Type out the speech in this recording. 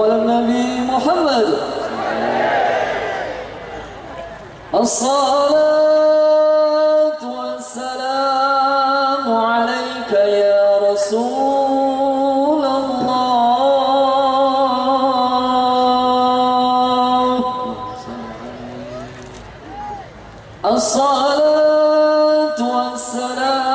على النبي محمد. الصلاة والسلام عليك يا رسول الله. الصلاة والسلام